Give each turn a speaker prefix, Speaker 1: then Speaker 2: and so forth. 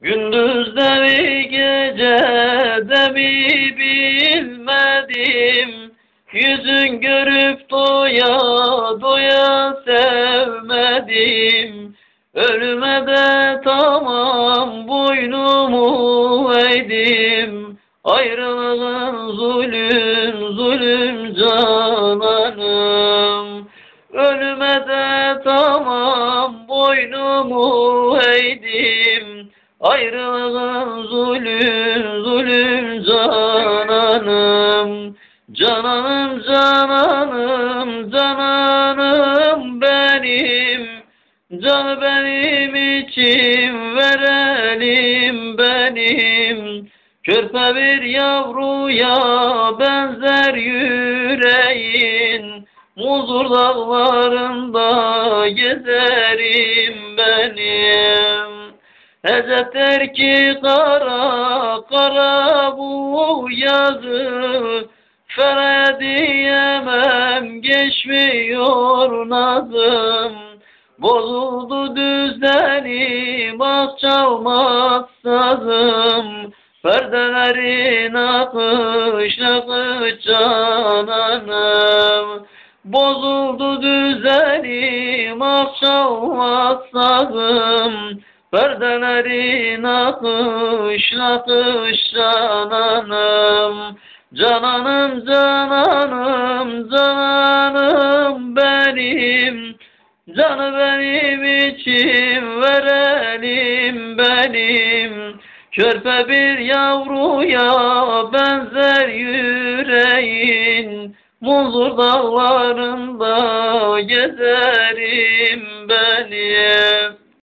Speaker 1: Gündüzde mi gecede mi bilmedim. Yüzün görüp doya doya sevmedim. Ölüme de tamam boynumu eğdim. Ayrılığın zulüm zulüm cananım. Ölüme de tamam boynumu eğdim Ayrılığın zulüm zulüm cananım. Cananım cananım cananım benim. Canı benim için verelim benim. Körpe bir yavruya benzer yüreğin. Muzur dağlarında gezerim benim Ezetler ki kara kara bu yazı Fere diyemem geçmiyor nazım. Bozuldu düzenim ah çalmaz sazım. Perdelerin akış akış cananım. Bozuldu düzenim ah çalmaz sazım Perdelerin akış akış cananım Cananım cananım cananım benim. Canı benim için verelim benim. Körpe bir yavruya benzer yüreğin. Muzur dağlarında gezerim benim